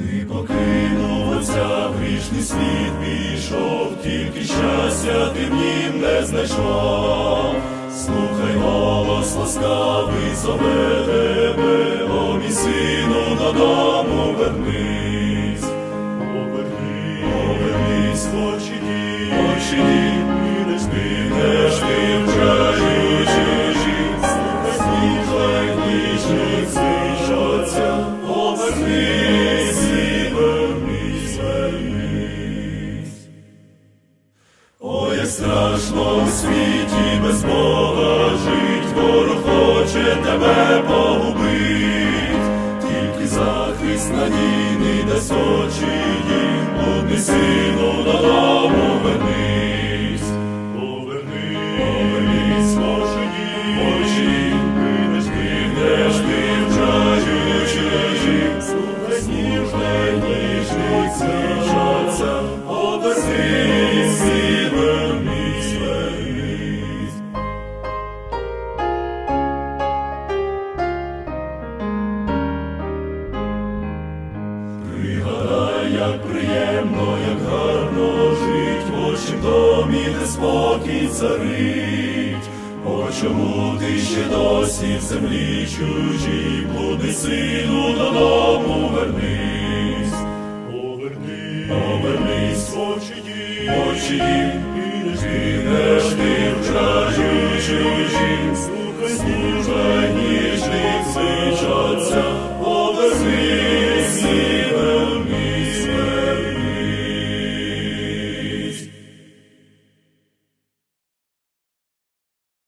Ти покинув оця грішний світ пішов, тільки щастя ти в нім не знайшов. Слухай голос, ласкавий зове тебе, о мій сину, додому вернись, повернись, повернись, очі, очі. Страшно у світі без Бога жить, ворог хоче тебе погубить, тільки захист надійний дасть очі їм, блудний сину додому вернись, повернись, повернись, Боже дім, очі, підеш ти, підеш ти в слухай ніжний свічаться, як приємно, як гарно жить в очім домі, де спокій царить. О, чому ти ще досі в землі чужій, блудний сину додому вернись, повернись, повернись, очі дім, очі дім, підеш ти, в краю чужій, слухай, слухай,